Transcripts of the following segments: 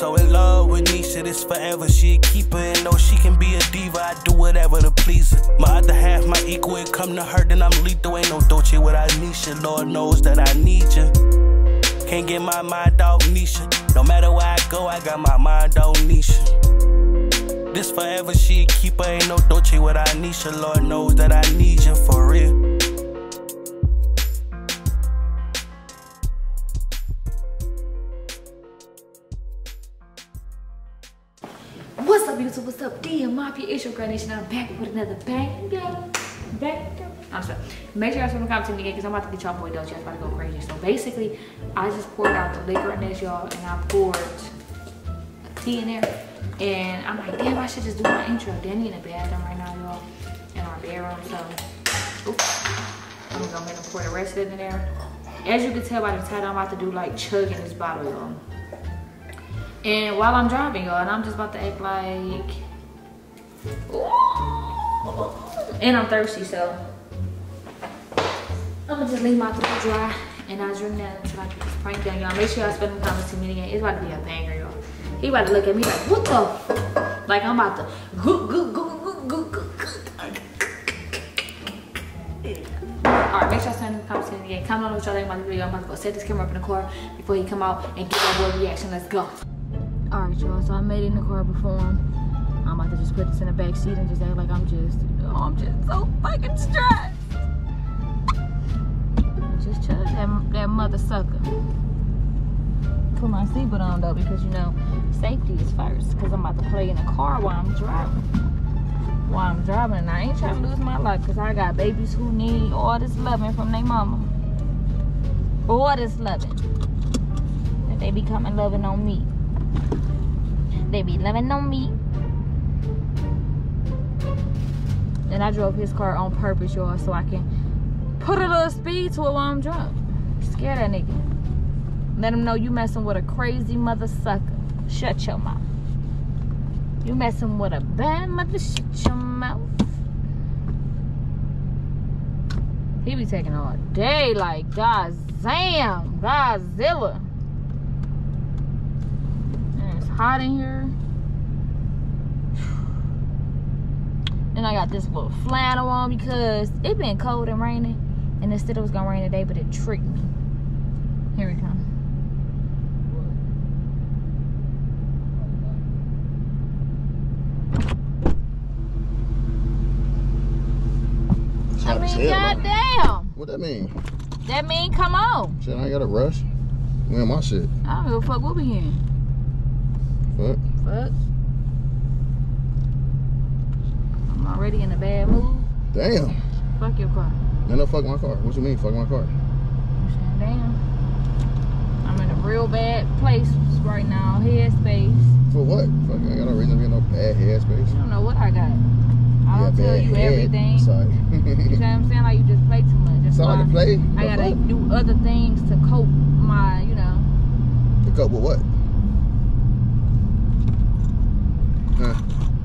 so in love with Nesha, this forever. She a keeper and know she can be a diva. I do whatever to please her. My other half, my equal, it come to her, then I'm lethal. Ain't no Dolce without Nesha. Lord knows that I need you. Can't get my mind off Nesha. No matter where I go, I got my mind on Nesha. This forever, she a keeper. Ain't no Dolce without Nesha. Lord knows that I need you for real. What's up, YouTube? What's up, DM Mafia? It's your girl Nesha. I'm back with another banger. Banger. I'm sorry. Make sure y'all spend the comment again because I'm about to get y'all boy Dolce. I'm about to go crazy. So basically, I just poured out the liquor in this, y'all, and I poured tea in there. And I'm like, damn, I should just do my intro. Danny in the bathroom right now, y'all, in our bedroom. So, oops. I'm gonna pour the rest of it in there. As you can tell by the title, I'm about to do like chugging this bottle, y'all. And while I'm driving, y'all, and I'm just about to act like, and I'm thirsty, so I'm gonna just leave my throat dry and I drink that until I get this prank done, y'all. Make sure y'all spend the comments to me again. It's about to be a banger, y'all. He about to look at me like, what the? Like I'm about to goo goo goo goo goo goo. All right, make sure y'all send the comments to me again. Comment on what y'all think about the video. I'm about to go set this camera up in the car before he come out and get our boy reaction. Let's go. Y'all. So I made it in the car before him. I'm about to just put this in the back seat and just act like I'm just, oh, I'm just so fucking stressed. Just chug that, that mother sucker. Put my seatbelt on though because you know safety is first. Cause I'm about to play in the car while I'm driving. While I'm driving, and I ain't trying to lose my life because I got babies who need all this loving from their mama. All this loving. And they be coming loving on me. They be loving on me. And I drove his car on purpose, y'all, so I can put a little speed to it while I'm drunk. Scare that nigga. Let him know you messing with a crazy mother sucker. Shut your mouth. You messing with a bad mother, shut your mouth. He be taking all day like Godzam, Godzilla. And hot in here. Then I got this little flannel on because it been cold and raining. And it said it was gonna rain today, but it tricked me. Here we come. I mean, goddamn. What that mean? That mean come on. Shit, I ain't got to rush. Man, my shit. I don't give a fuck what we in. Fuck. Fuck. I'm already in a bad mood. Damn. Fuck your car. No, no, fuck my car. What you mean, fuck my car? I'm saying, damn. I'm in a real bad place right now. Headspace. For what? Fuck, I ain't got no reason to be in no bad headspace. You don't know what I got. I Yeah, don't tell you head. everything. Sorry. You know what I'm saying? Like you just play too much. That's Sound like a play? I gotta do other things to cope my, you know. To cope with what?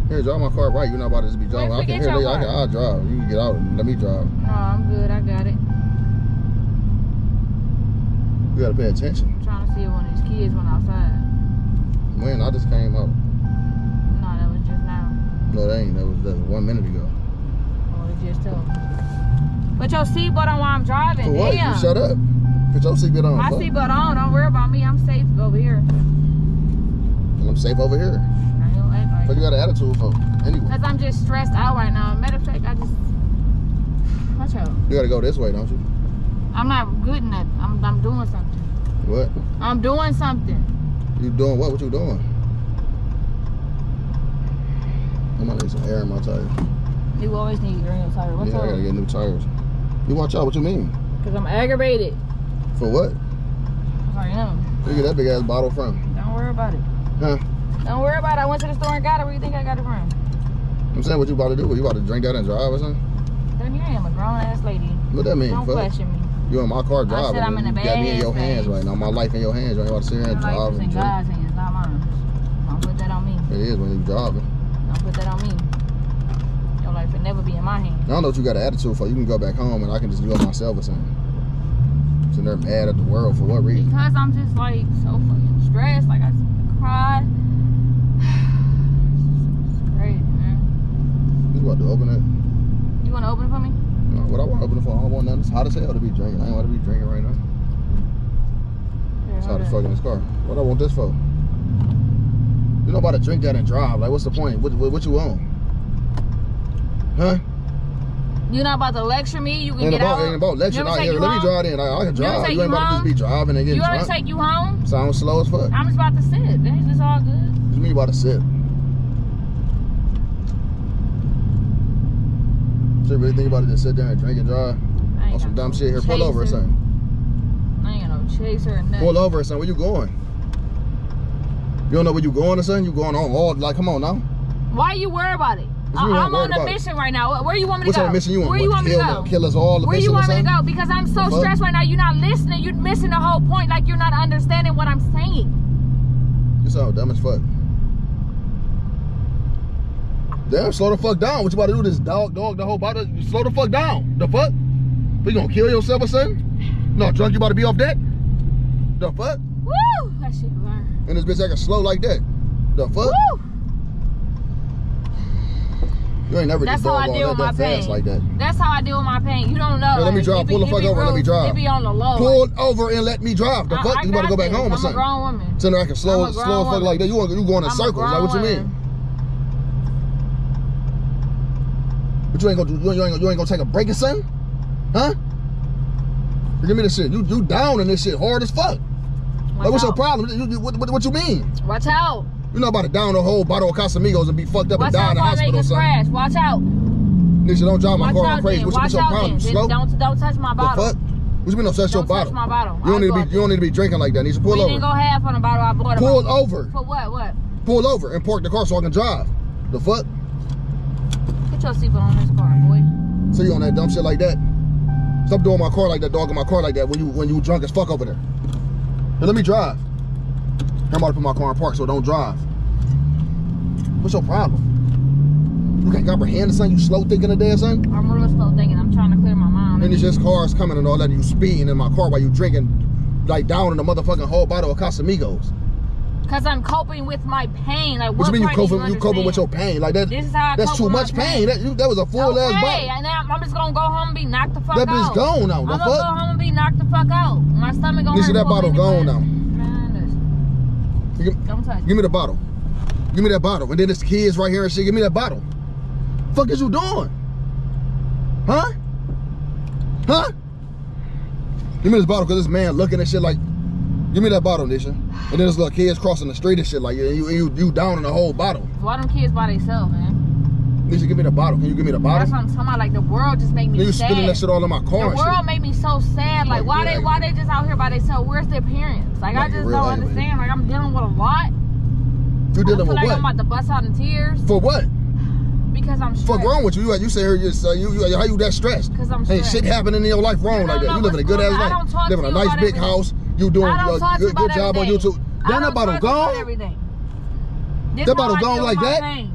Here, drive my car right. You're not about to just be driving. I can hear your I can. I'll drive. You can get out and let me drive. No, I'm good. I got it. You gotta pay attention. I'm trying to see if one of these kids went outside. When I just came out. No, that was just now. No, that ain't. That was just one minute ago. Oh, it just told me. Put your seatbelt on while I'm driving. For what? Damn. You shut up. Put your seatbelt on. My seatbelt on. Don't worry about me. I'm safe over here. And I'm safe over here. I don't act like But you got an attitude for anyway. Because I'm just stressed out right now. Matter of fact, I just. Watch out. You gotta go this way, don't you? I'm not good in that. I'm, I'm doing something. What? I'm doing something. You doing what? What you doing? I'm gonna need some air in my tires. You always need your new tire. What's yeah, I gotta get new tires. You watch out. What you mean? Because I'm aggravated. For what? I am. Where you get that big ass bottle from? Don't worry about it. Huh? Don't worry about it. I went to the store and got it. Where you think I got it from? I'm saying what you about to do? You about to drink that and drive or something? Then I am, a grown ass lady. What that mean? Don't fuck? question me. You in my car driving. I'm in you got me in bad your hands space. right now. My life in your hands. You ain't about to sit here and is in. God's hands, not mine. Don't put that on me. It is when you driving. Don't put that on me. Your life will never be in my hands. I don't know what you got an attitude for. You can go back home and I can just do it myself or something. Sitting there mad at the world for what reason? Because I'm just like so fucking stressed. Like I cry. It's crazy, man. You about to open it? You want to open it for me? No, what I want to open it for? I don't want nothing. It's hot as hell to be drinking. I ain't want to be drinking right now. Here, It's hot as fuck in this car. What I want this for? You know about to drink that and drive. Like, what's the point? What, what, what you on? Huh? You not about to lecture me? You can Ain't get about, out. ain't about lecture. You want me to here. take Let me drive in. I, I can You want drive. take You you ain't about to just be driving and getting You want to take you home? Sounds slow as fuck. I'm just about to sit. This is all good. What you mean about to sit? You really think about it? Just sit there and drink and drive on some dumb no shit here. Pull over or something. I ain't got no chaser or nothing. Pull over or something. Where you going? You don't know where you going or something? You going on all like? Come on now. Why you worry about it? What I'm on a about it? mission right now. Where you want me What to go? of mission you want? Where you What, want me to go? Kill us all. The Where you want me to go? Because I'm so fuck? stressed right now. You're not listening. You're missing the whole point. Like you're not understanding what I'm saying. You sound dumb as fuck. Damn, slow the fuck down. What you about to do? This dog, dog, the whole body. Slow the fuck down. The fuck? You gonna kill yourself or something? No, drunk, you about to be off that? The fuck? Woo! That shit burn. And this bitch acting slow like that. The fuck? Woo! You ain't never That's how I deal with my pain. like that. That's how I deal with my pain. You don't know. Let me like, drive. be- Pull the fuck over and let me drive. It be on the low. Pull over and let me drive. The I- fuck? I you about to go back this. home or I'm a something? grown woman. So I can slow, slow grown fuck like that. You want you going in I'm circles? Like what you mean? woman. But you ain't gonna do- you ain't, you ain't, gonna- you ain't gonna take a break or something? Huh? Give me this shit. You you down in this shit hard as fuck. Like, what's your problem? You, you, what, what, what you mean? Watch out. You're not about to down a whole bottle of Casamigos and be fucked up Watch and die in the before I make hospital a something. crash. Watch out. Nesha, don't drive my Watch car out on crazy. What's, Watch what's your out problem? Slow? Don't, don't touch my the fuck? What you mean don't touch your Don't touch bottle? my bottle. You don't I need to be out you don't need to be drinking like that. Nesha, pull we over. didn't go half on the bottle I bought. Pull over. For what? What? Pull over and park the car so I can drive. The fuck? Put your seatbelt on this car, boy. So you on that dumb shit like that? Stop doing my car like that, dog in my car like that when you when you drunk as fuck over there. Here, let me drive. I'm about to put my car in park, so don't drive. What's your problem? You can't comprehend something? You slow thinking a day or something? I'm real slow thinking. I'm trying to clear my mind. And it's just cars coming and all that, you speeding in my car while you drinking, like down in the motherfucking whole bottle of Casamigos. Cause I'm coping with my pain. Like What what you mean you coping? You coping with your pain? Like that? This is how I That's too much pain. pain. That you, that was a full okay, ass bottle. and then I'm just gonna go home and be knocked the fuck That out. bitch gone now. The I'm gonna fuck? go home and be knocked the fuck out. My stomach gonna hurt that bottle gone now. Man, give- don't touch. Give me the bottle. Give me that bottle. And then there's kids right here and shit. Give me that bottle. Fuck is you doing? Huh? Huh? Give me this bottle because this man looking at shit like, give me that bottle, Nesha. And then there's little kids crossing the street and shit like, you, you, you, you down in the whole bottle. Why them kids by themselves, man? Nesha, give me the bottle. Can you give me the bottle? That's what I'm talking about. Like the world just made me you sad. spilling that shit all in my car the and shit. world made me so sad. Like, Like, why yeah, they why they just out here by themselves? Where's their parents? Like, I just don't aggravated. understand. Like, I'm dealing with a lot. You I dealing feel with like what? I'm about to bust out in tears For what? because I'm stressed. Fuck wrong with you? You, you say her just uh, you, you how you that stressed? Because I'm stressed. Ain't shit happening in your life wrong like that. You living a good ass life. don't talk to Living a nice big house. You doing a talk to you good, good job on. YouTube. Damn, that bottle gone. That bottle gone like that? pain.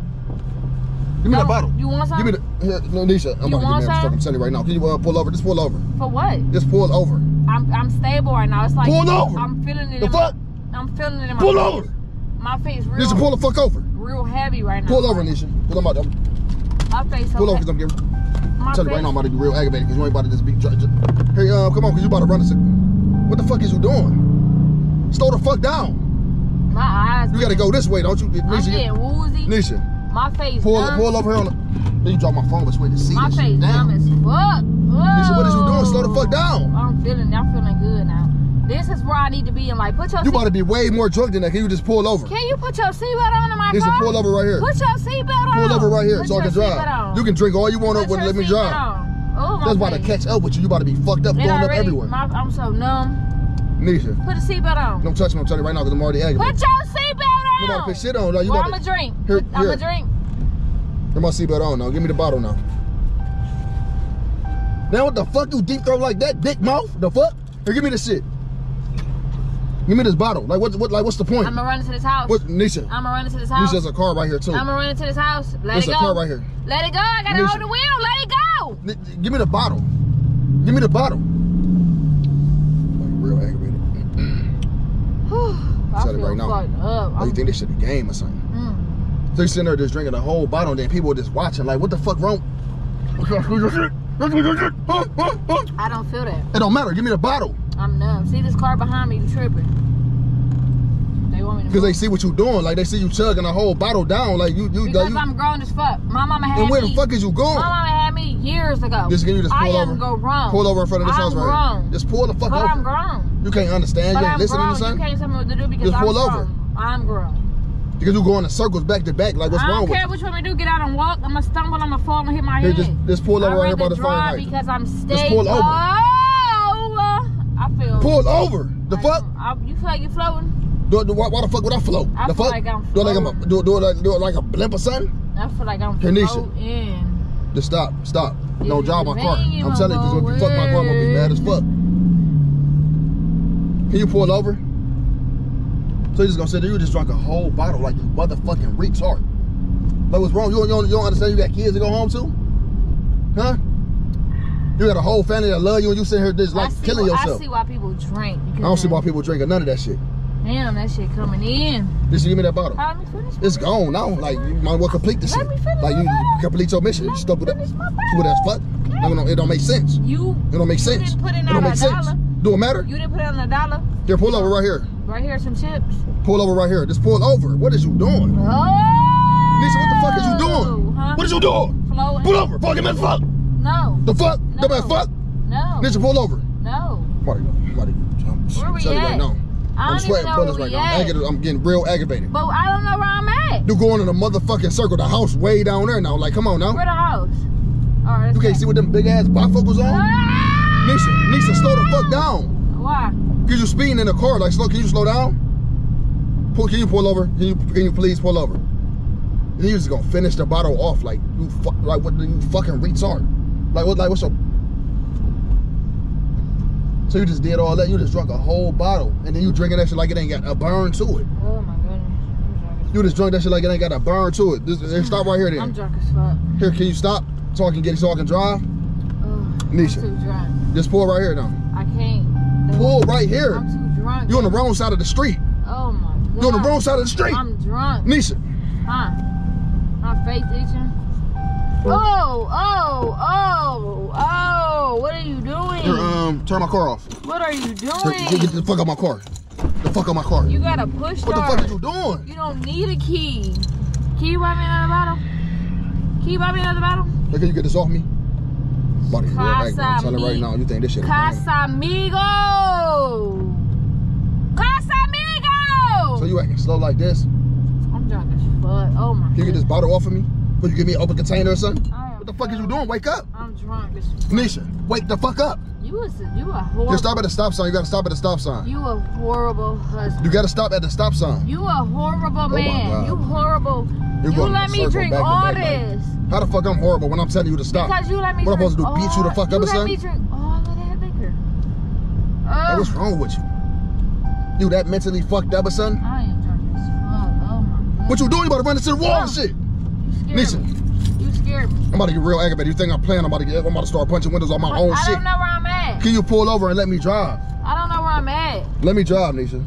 Give me No, that bottle. You want some? Give me the here, no, Nesha. I'm You about to get mad. I'm telling you right now. Can you uh, pull over? Just pull over. For what? Just pull over. I'm I'm stable right now. It's like Pull over. I'm feeling it. The in fuck? My, I'm feeling it in my Pull face. over. My face real Nesha, pull the fuck over. real heavy right now. Pull over, Nesha. Pull them out. I'm, My face. pull over because I'm getting. I'm telling you right now, I'm about to be real aggravated because you ain't about to just be. Hey, uh, come on, because you about to run us. What the fuck is you doing? Slow the fuck down. My eyes. You gotta go this way, don't you? I'm getting woozy. Nesha, My face. pull, numb. pull over here on the. Then you drop my phone between the seats. My face Damn. numb as fuck. Nesha, what is you doing? Slow the fuck down. I'm feeling. I'm feeling good now. This is where I need to be in life. Put your. You about to be way more drunk than that. Can you just pull over? Can you put your seatbelt on in my Nesha, car? pull over right here. Put your seatbelt on. Pull over right here Put so I can drive. You can drink all you want Put over and let me drive. on. That's about to catch up with you. You about to be fucked up, going up everywhere. My, I'm so numb. Nesha, Put a seatbelt on. don't touch me. I'm telling you right now because I'm already aggravated. Put your seatbelt on. You about to put shit on. Now you well, I'm to. a drink. Here- I'm here. a drink. Put my seatbelt on now. Give me the bottle now. Now what the fuck you deep throat like that, dick mouth? The fuck? Here, give me this shit. Give me this bottle. Like what? What? Like what's the point? I'm gonna run into this house. What, Nesha? I'm gonna run into this house. Nesha's a car right here too. I'm gonna run into this house. Let There's it a go. car right here. Let it go. I gotta Nesha. hold the wheel. Let it go. N- Give me the bottle. Give me the bottle. Like real aggravated. I Tell it feel right now. up. Like, you I'm- think this should a game or something? Mm. So you sitting there just drinking a whole bottle, and then people are just watching, like, what the fuck wrong? I don't feel that. It don't matter. Give me the bottle. I'm numb. See this car behind me, you tripping. They want me to Because they see what you doing. Like, they see you chugging a whole bottle down. Like, you, you, Because like, you I'm grown as fuck. My mama had and where me. the fuck is you going? My mama had me years ago. Just can you just pull am over? go wrong. Pull over in front of this I'm house right grown. here. Just pull the fuck But I'm over. grown. You can't understand. But You ain't I'm listening grown. to You can't tell me what to do because Just I'm pull grown. over. I'm grown. Because you go in circles back to back. Like, what's wrong? I wrong don't with care you? what you want me to do. Get out and walk. I'm gonna stumble. I'm gonna fall and hit my Here, head. just, just pull over right here by the fire drive because I'm stable. pull over. Oh, I feel. Pull over. The like, fuck? I, you feel like you're floating? Do, do, why, why the fuck would I float? I the feel fuck? like I'm do it like I'm a, floating. do, do, it like, do it like a blimp or something? I feel like I'm Kanisha. floating. Just stop. Stop. Don't drive my car. I'm telling you, because if you fuck my car, I'm gonna be mad as fuck. Can you pull over? So you just gonna sit there, you just drunk a whole bottle like you motherfucking retard. Like what's wrong? You don't, you, don't, you don't understand you got kids to go home to? Huh? You got a whole family that love you and you sitting here just like killing why, yourself. I see why people drink. I don't see why people drinking none of that shit. Damn, that shit coming in. Just give me that bottle. Let me finish. It's gone now. Like you might well complete this Let shit. me finish Like you bottle. complete your mission. You Let stupid. finish my Stupid as fuck. No, no, it don't make sense. You. It don't make You sense. didn't put in it don't make a sense. dollar. Do it matter? You didn't put it in a dollar. Here, pull over right here. Right here, some chips. Pull over right here. Just pull over. What is you doing? Oh. Nesha, what the fuck is you doing? Huh? What is you doing? Flowing. Pull over. Fucking man, fuck. No. The fuck? No. The man, fuck. No. Nesha, pull over. No. Buddy, I'm Where we you at? right now. I'm sweating bullets right now. I'm, aggravated. I'm getting real aggravated. But I don't know where I'm at. You going in a motherfucking circle. The house way down there now. Like, come on now. Where the house? All right. You can't see what them big ass bifocals on? Ah! Nesha, Nesha, slow the fuck down. Why? Cause you're speeding in the car. Like, slow. Can you slow down? Pull. Can you pull over? Can you? Can you please pull over? And you just gonna finish the bottle off like you. Fu- like what? You fucking retard. Like what? Like what's your? So you just did all that. You just drunk a whole bottle, and then you drinking that shit like it ain't got a burn to it. Oh my goodness. You just drunk that shit like it ain't got a burn to it. This, here, stop right here as, I'm then. drunk as fuck. Here, can you stop so I can get so I can drive? Oh, Nesha. I'm too drunk. Just pull right here now. I can't. Pull right here. I'm too drunk. You're on the wrong side of the street. Oh my god. You're on the wrong side of the street. I'm drunk. Nesha, Huh? My face itching. Oh, oh, oh, oh! What are you doing? um, turn my car off. what are you doing? Get, get the fuck out of my car. The fuck out of my car. You gotta push what the fuck are you doing? You don't need a key. Can you buy me another bottle? Can you buy me another bottle? Can you get this off me? Buddy, real Casa angry. I'm telling you right now, you think this shit. Casamigo! Casamigo! So you acting slow like this? I'm drunk as fuck. Oh my Can you get this bottle off of me? Could you give me an open container or something? What the fuck is you doing? Wake up. I'm drunk. Nesha, wake the fuck up. You was you a horrible. You stop at the stop sign. You gotta stop at the stop sign. You a horrible husband. You gotta stop at the stop sign. You a horrible Oh man. You horrible. You're you let me drink all this. How the fuck I'm horrible when I'm telling you to stop? Because you let me What I'm drink supposed to do, beat you the fuck up or something? you let me drink all of that liquor. Hey, what's wrong with you? You that mentally fucked up or something? I am drunk as fuck. Oh my god. What you doing? You about to run into the wall and shit. Nesha. me. You scared me. I'm about to get real aggravated. You think I'm playing? I'm about to get. I'm about to start punching windows on my own I shit. I don't know where I'm at. Can you pull over and let me drive? I don't know where I'm at. Let me drive, Nesha.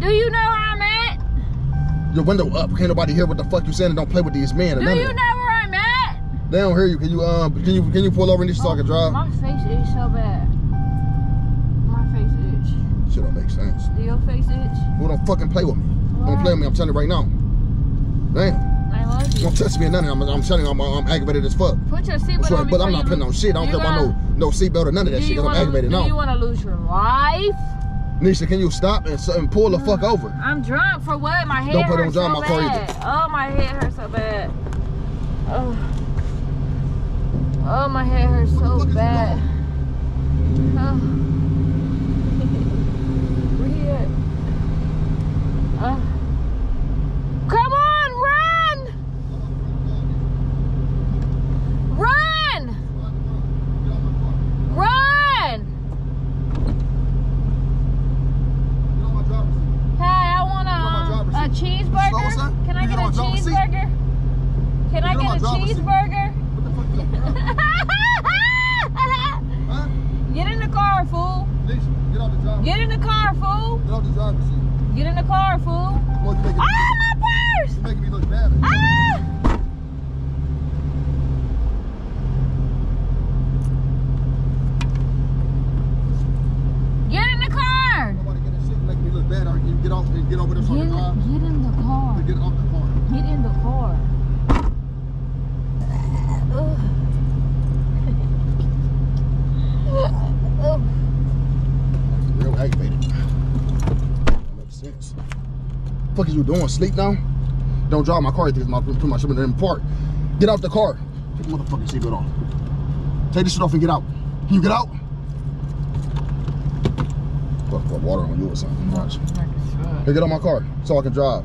Do you know where I'm at? Your window up. Can't nobody hear what the fuck you saying and don't play with these men Do you know where I'm at? They don't hear you. Can you um can you can you pull over and Nesha so I can drive? My face is so bad. My face itch. Shit don't make sense. Do your face itch? Who don't fucking play with me? Don't play with me. I'm telling you right now. Damn. I love you. Don't touch me or nothing. I'm, I'm telling you, I'm, I'm aggravated as fuck. Put your seatbelt on but I'm not putting on shit. I don't care about no no seatbelt or none of that shit because I'm aggravated Do you want to lose your life? Nesha, can you stop and, and pull the fuck over? I'm drunk for what? My head Don't put it on hurts drive so my car bad. Oh, my head hurts so bad. Oh, oh my head hurts so bad. Oh. Where he at? Oh. Come on, run! Run! Run! Hey, I want on my a, a driver's seat. cheeseburger. Slow, son? Can I You get get a on my driver's seat? cheeseburger? Can I You get on get a my driver's seat. cheeseburger? What the fuck you got? Huh? Get in the car, fool. Get out the driver's in the car, fool. Get out the driver's seat. Get in the car, fool. You making, Ah, my purse! you making me look bad. Ah! Get in the car! Nobody get this shit making me look bad. Or you get off and get over this Get, fucking car. get in the car. Get off the car. Get in the car. Ugh. Real aggravated. That makes sense. Fuck is you doing? Sleep now? Don't drive my car. This my put my shit in the park. Get out the car. Take the motherfucking seatbelt off. Take this shit off and get out. Can you get out? Fuck, put water on you or something. Watch. Here, get out my car so I can drive.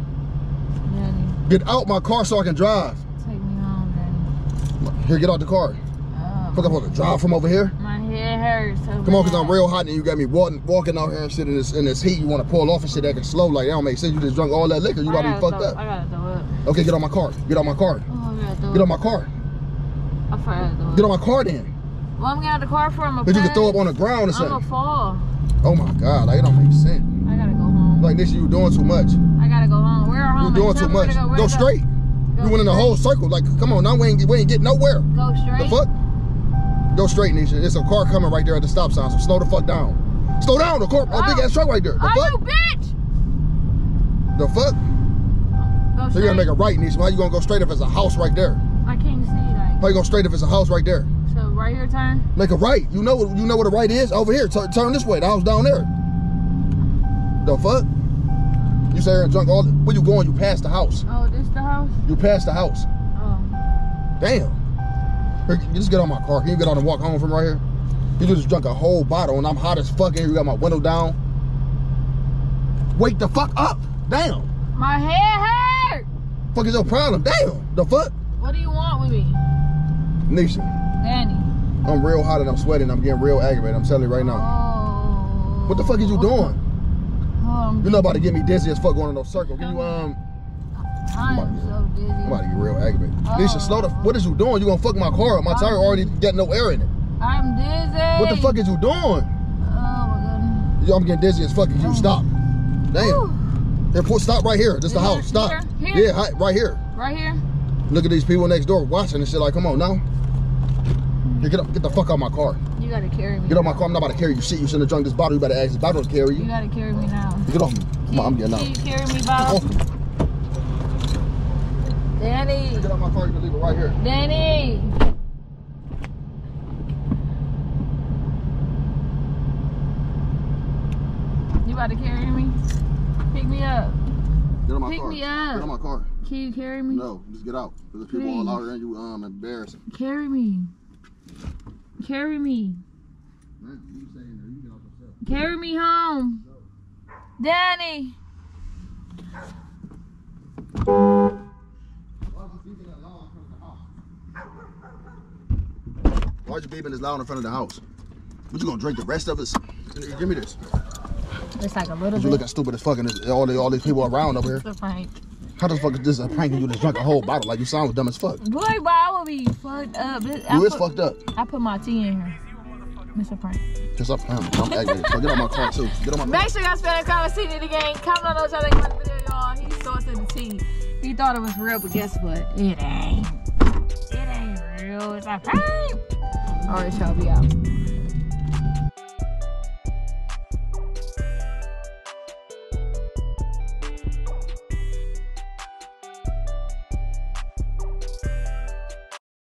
Daddy, Get out my car so I can drive. take me home, Daddy. Here, get out the car. Oh, Fuck, I'm supposed to drive from over here. Hurts so Come on, cause I'm real hot and you got me walking, walking out here and shit in this in this heat. You want to pull off and shit acting slow like that don't make sense. You just drunk all that liquor. You about to be fucked throw- up. I gotta throw up. Okay, get on my car. Get on my car. Oh, I gotta throw Get on my car. I forgot to throw Get on my car then. Well, I'm getting out the car for him. But you can throw up on the ground or I'm something. gonna fall. Oh my god, like it don't make sense. I gotta go home. Like this, you doing too much. I gotta go home. Where are You home? doing Tell too much. Go, Go straight. Go You went in the whole circle. Like, come on, now we ain't we ain't getting nowhere. Go straight. The fuck? Go straight, Nesha. There's a car coming right there at the stop sign, so slow the fuck down. Slow down, the car, a big Oh. ass truck right there. The Oh, you fuck? bitch! The fuck? Go So straight. you gotta make a right, Nesha. How you gonna go straight if it's a house right there? I can't see. Like, How you go straight if it's a house right there? so right here, turn. Make a right. You know what you know what a right is? Over here. Turn, turn this way. The house down there. The fuck? You say you're drunk all the, where you going? You past the house. Oh, this the house? You past the house. Oh. Damn. You just get on my car. Can you get on and walk home from right here? You just drunk a whole bottle and I'm hot as fuck and you got my window down. Wake the fuck up. Damn. My head hurt! Fuck is your problem? Damn. The fuck? What do you want with me? Nesha, Danny. I'm real hot and I'm sweating. I'm getting real aggravated. I'm telling you right now. Oh. What the fuck is you doing? Oh, You're not about to get me dizzy as fuck going in those circles. Can you um I'm so dizzy. I'm about to get real aggravated. Oh. Nesha, slow the oh. what is you doing? You gonna fuck my car up. My tire already got no air in it. I'm dizzy. What the fuck is you doing? Oh my goodness. Yo, I'm getting dizzy as fuck. You oh. stop? Damn. Put stop right here. This the Here? house. Stop. Here? Here? Yeah, hi- right here. Right here? Look at these people next door watching and shit. Like, come on now. Here, get up, get the fuck out of my car. You gotta carry me. Get out my car. I'm not about to carry you. Shit, you shouldn't have drunk this bottle. You better ask this bottle to carry You you. gotta carry me now. Get off me. Come on, I'm getting Can out. you carry me, Bob? Danny. Get out my car. You can leave it right here. Danny. You about to carry me? Pick me up. Get out my Pick car. me Get up. out my car. Can you carry me? No, just get out. There's people all Please. out here and you um embarrassing. Carry me. Carry me. Man, you saying that you get out yourself. Carry me home. Danny. Why'd you beeping this loud in front of the house? What you gonna drink the rest of us? Give me this. It's like a little You looking stupid as fucking all the all these people around over here. It's a prank. How the fuck is this a prank and you just drank a whole bottle? Like you sound dumb as fuck. Boy, boy, I will be fucked up. This- I You is put- fucked up. I put my tea in here. It's a prank. Just up, I'm, I'm aggravated. So get on my car too. Get on my car. Make sure y'all spend a comment, see it again. Comment on those y'all think about the video, y'all. He sourced the tea. He thought it was real, but guess what? It ain't. It ain't real. It's a prank. Alright, y'all out.